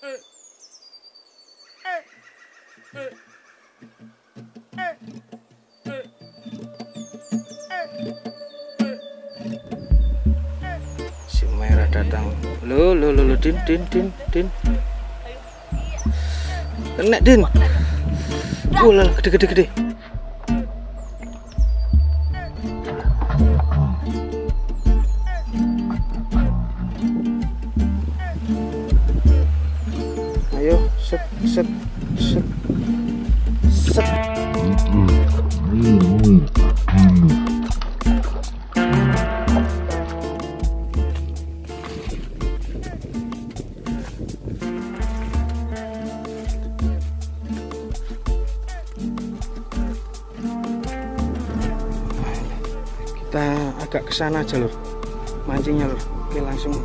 si merah datang. Lo lo lo lo din din din din. Kena din. Lala gede gede gede sana aja lur. Mancingnya lur. Oke langsung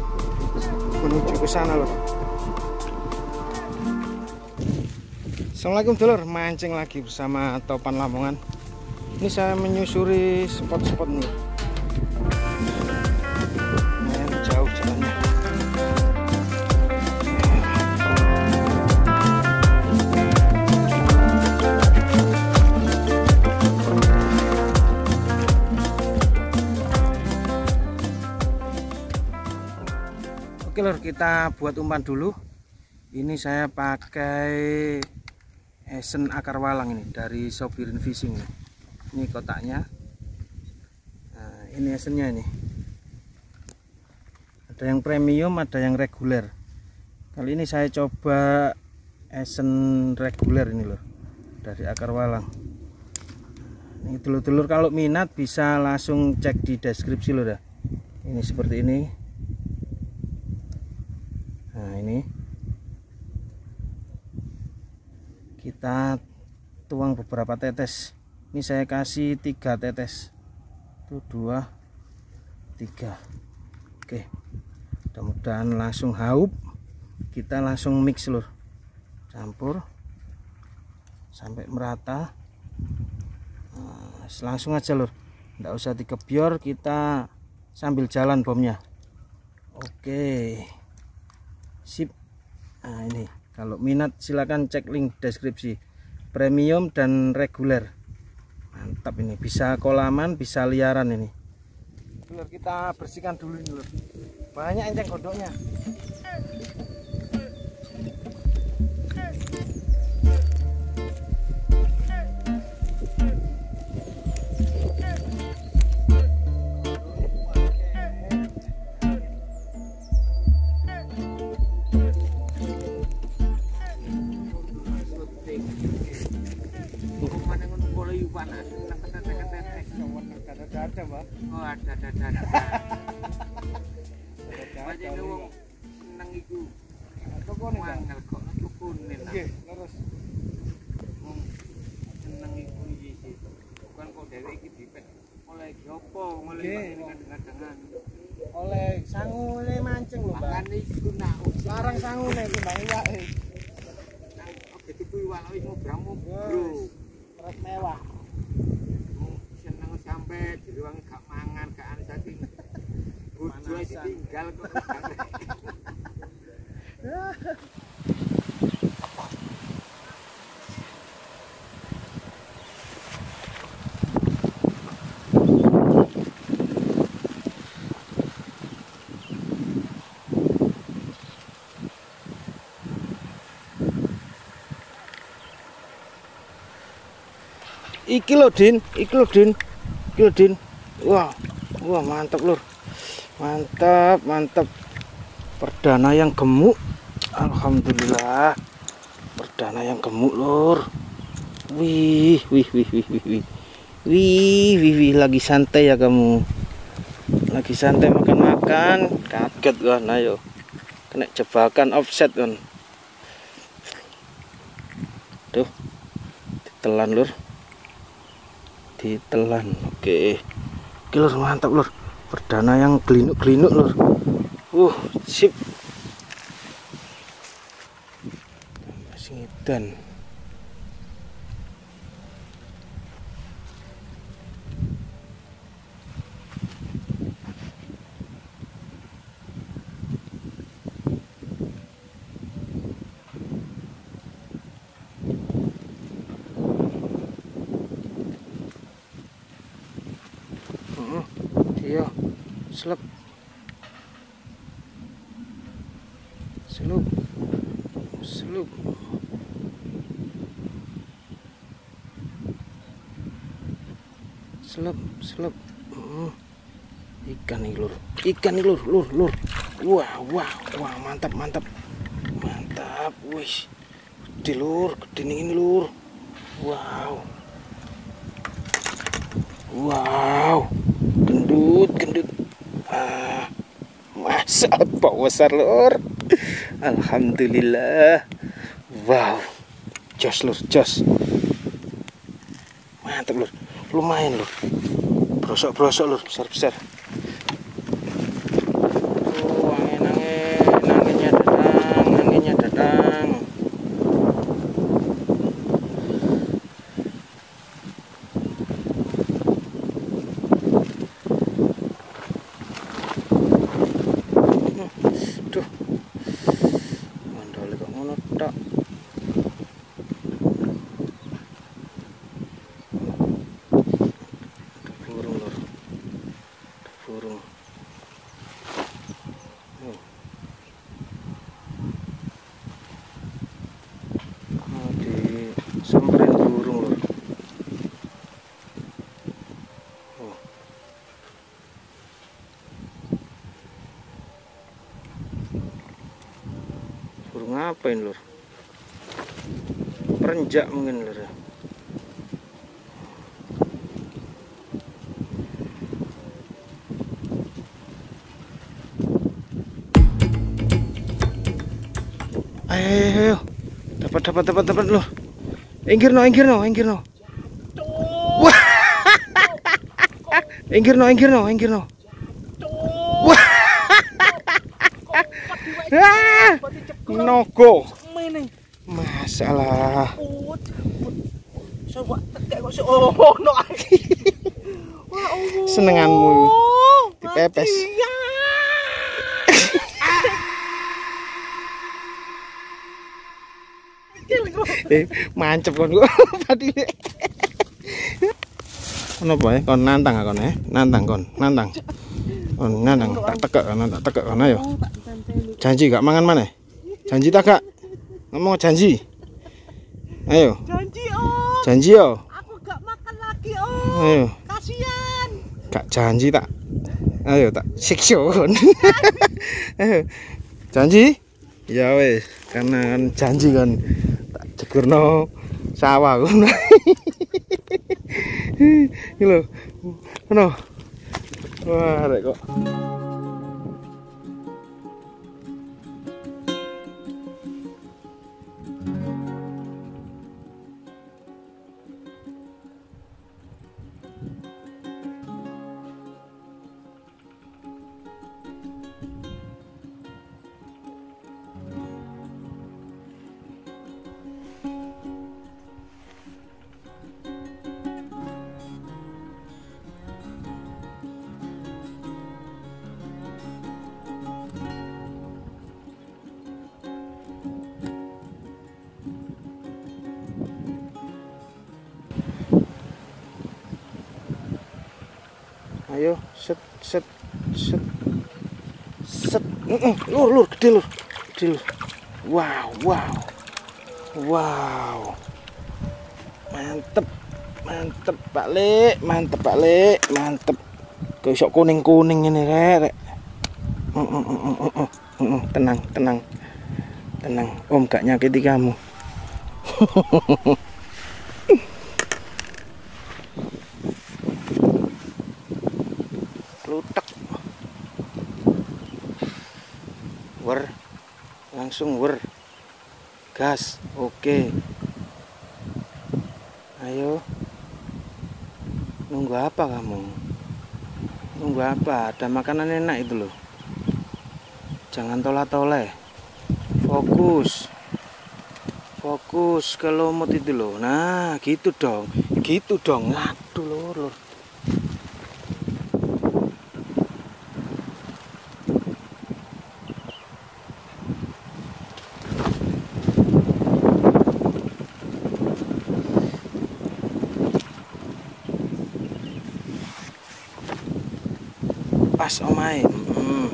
menuju ke sana lur. Assalamualaikum dulur. Mancing lagi bersama Topan Lamongan. Ini saya menyusuri spot-spot nih Oke lor kita buat umpan dulu. Ini saya pakai Esen akar walang ini dari Sobirin Fishing ini. Kotaknya. Nah, ini esennya ini. Ada yang premium ada yang reguler. Kali ini saya coba esen reguler ini loh dari akar walang. Ini telur-telur kalau minat bisa langsung cek di deskripsi loh dah ini seperti ini nah ini. Kita tuang beberapa tetes. Ini saya kasih tiga tetes. Itu dua tiga. Oke. Mudah-mudahan langsung haup. Kita langsung mix lur. Campur. Sampai merata. Nah, langsung aja lur. Enggak usah dikebior kita sambil jalan bomnya. Oke sip. Nah ini. Kalau minat silahkan cek link deskripsi. Premium dan reguler. Mantap ini. Bisa kolaman bisa liaran ini. Kita bersihkan dulu ini banyak enceng godoknya oleh sangune mancing lho Mbak. Sekarang sangune timbang iwak. Iki lho Din. Iki lho Din. Iki lho Din. Wah wah mantap lur. Mantap mantap perdana yang gemuk. Alhamdulillah. Perdana yang gemuk lur. Wih wih wih wih wih wih. Wih wih, wih. lagi santai ya kamu. Lagi santai makan-makan. Kaget kan ayo kena jebakan offset kan. Tuh ditelan lur ditelan. Oke. Oke lur mantap lur. Perdana yang gelinuk-gelinuk lur. Uh sip. Masih selep selep selep selep selep Hmm. ikan nih lur. Ikan nih lur lur lur. Wah wah wah mantap mantap. Mantap wih gede lur. Gede ini lur. Wow. Wow. Gendut masa apa besar lur? Alhamdulillah. Wow. Jos lur jos. Mantap lur. Lumayan lur. Brosok brosok lur besar besar oh angin angin anginnya datang anginnya datang Duh. Mandole kok ngono tok. Burung lur. Burung. Oh. Oh, di samperin burung lur. Oh. Burung apa ini lur? Perenjak mungkin lur ya. Ayo, ayo, ayo. Dapat, dapat, dapat, dapat lur. Inggir no, inggir no, inggir no. Wah. Inggir no, inggir no, inggir no. Wah. Nogo. Masalah. Oh, kok. Oh. Senenganmu dipepes. Eh, mancep kon gua. Padine. Ono apa ya? Kon nantang kon ya. Nantang kon, nantang. Kon nantang tak tekek kon, tak tekek kon ayo. Janji gak mangan mana? Janji tak gak? Ngomong janji. Ayo, Janji, Om. janji yo. Aku gak makan lagi, Om. Ayo, Kasihan. gak janji tak? Ayo tak. Ayo. Janji? Ya wes, karena kan janji kan tak jegerno sawah kon. Iki lho. Ono. Wah, rek kok. Set set set. Lur, lur, gede lur. Gede lur. Wow, wow. Wow. Mantep. Mantep, Pak Le. Mantep, Pak Le. Mantep. Kayak kuning-kuning ini, Rek. Rek. Mm, mm, mm. Tenang, tenang. Tenang. Om gak nyakiti kamu. Wer. Langsung wer. Gas. Oke. Ayo. Nunggu apa kamu? Nunggu apa? Ada makanan enak itu loh. Jangan tola-tole. Fokus. Fokus ke lumut itu loh. Nah, gitu dong. Gitu dong. Aduh, lur, lur. Pas omai hmm.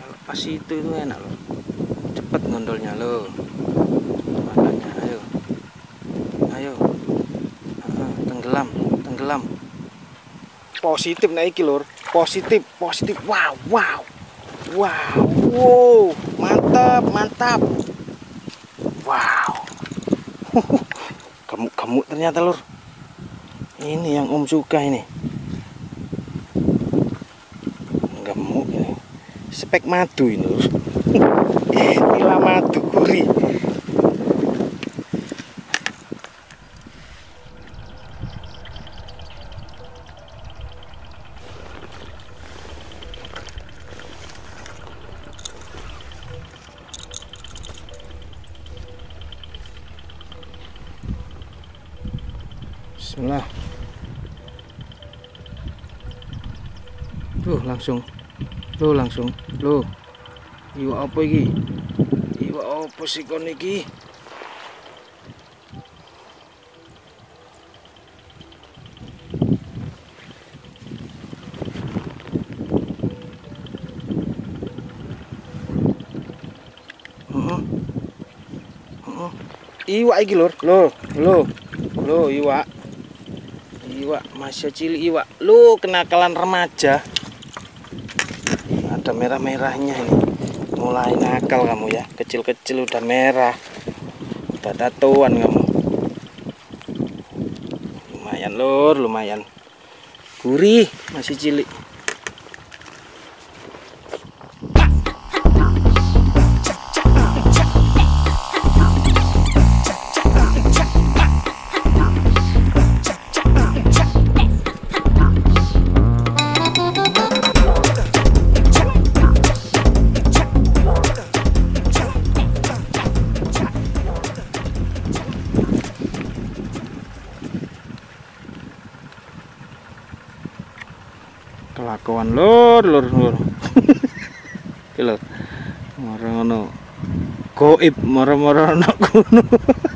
kalau pas itu itu enak loh. Cepet ngondolnya lo makanya ayo. Ayo. Ah, tenggelam tenggelam. Positif naik lur. Positif positif. Wow wow. Wow wow. Mantap mantap. Wow. Gemuk-gemuk ternyata lur. Ini yang om suka ini gemuk ini spek madu ini nila madu gurih Bismillah. Loh, langsung. Loh, langsung. Loh. Iwak apa iki? Iwak apa sih kon iki? Iwak iki lur. Loh, loh. Loh, iwak. Iwak masih cilik iwak. Lu kenakalan remaja. Ada merah-merahnya ini. Mulai nakal kamu ya. Kecil-kecil udah merah. Udah tatuan kamu. Lumayan lur, lumayan. Gurih, masih cilik. Kelakuan lur lur lur. Iki lho mara ngono. Goib mara-mara ana kono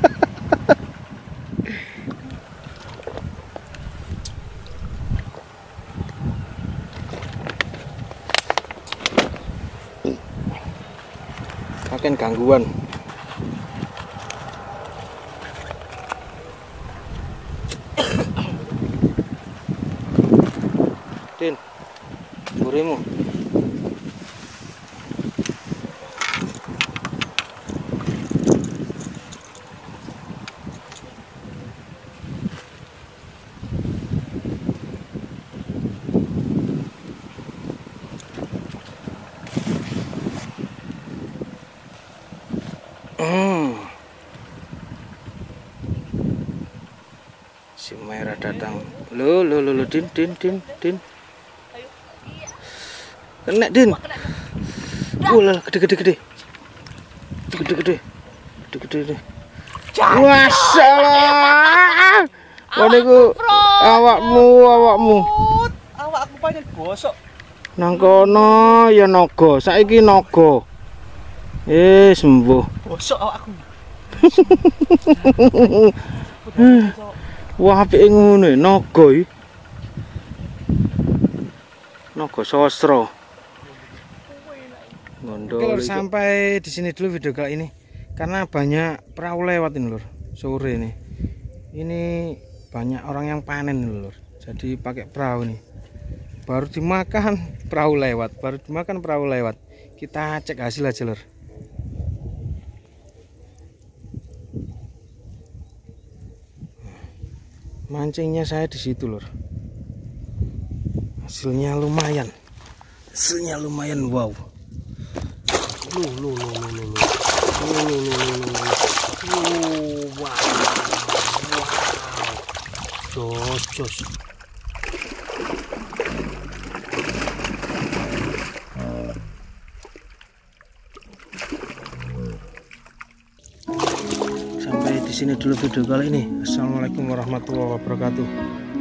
Burimu Hmm. Si merah datang. Lo lo lo lo din din din din. Kena, Din. Wah, oh, gede-gede-gede. Gede-gede. Gede-gede. Wasalah. Waduh, awakmu, awakmu. Awakku panen gosok. Nang kono ya naga, saiki naga. Eh, sembuh. Gosok awakku. Wah, apike ngono, ya, naga iki. Naga sastra sosro. Gondol sampai di sini dulu video kali ini karena banyak perahu lewat ini lur sore ini. Ini banyak orang yang panen ini lur. Jadi pakai perahu nih. Baru dimakan perahu lewat, baru dimakan perahu lewat. Kita cek hasil aja lur. mancingnya saya di situ lur hasilnya lumayan hasilnya lumayan wow lu lu lu lu lu lu lu lu lu lu lu wow wow. Jos jos. Sampai di sini dulu video kali ini. Assalamualaikum warahmatullahi wabarakatuh